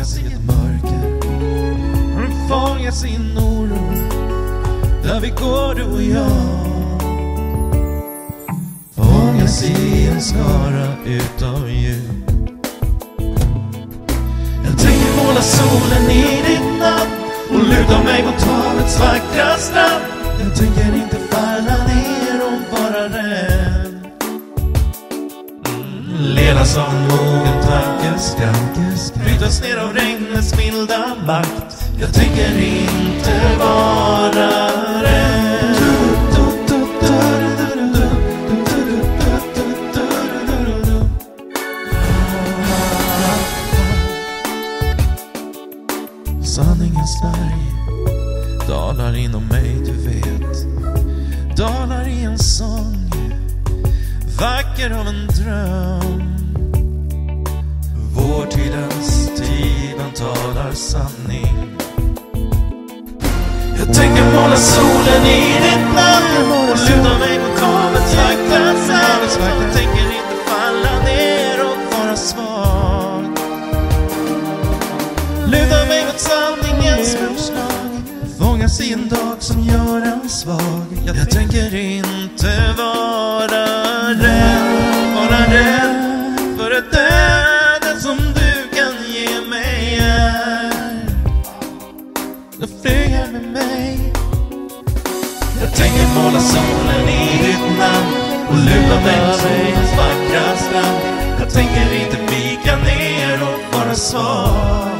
fångas i ett mörker. Fångas i en oro. Där vi går du och jag. Fångas i en skara utav ljud. Jag tänker måla solen i ditt namn och luta mig mot havets vackra strand. Jag tänker inte falla ner och vara rädd. Mm, Ledas av mogen tankeskraft. Brytas ner av regnets milda makt. Jag tänker inte vara rädd. Sanningens berg dalar inom mig, du vet. Dalar i en sång, vacker av en dröm. Är sanning. Jag tänker måla solen i ditt namn och luta mig mot havets vackra sand. Jag tänker inte falla ner och vara svag. Luta mig mot sanningens förslag Fångas i en dag som gör en svag Jag tänker inte vara Du flyger med mig. Jag tänker måla solen i ditt namn och luta mig mot solens vackra strand. Jag tänker inte vika ner och vara svag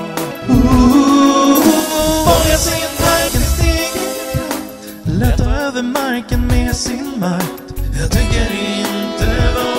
Fångas i en tankens egen över marken med sin makt. Jag tänker inte vara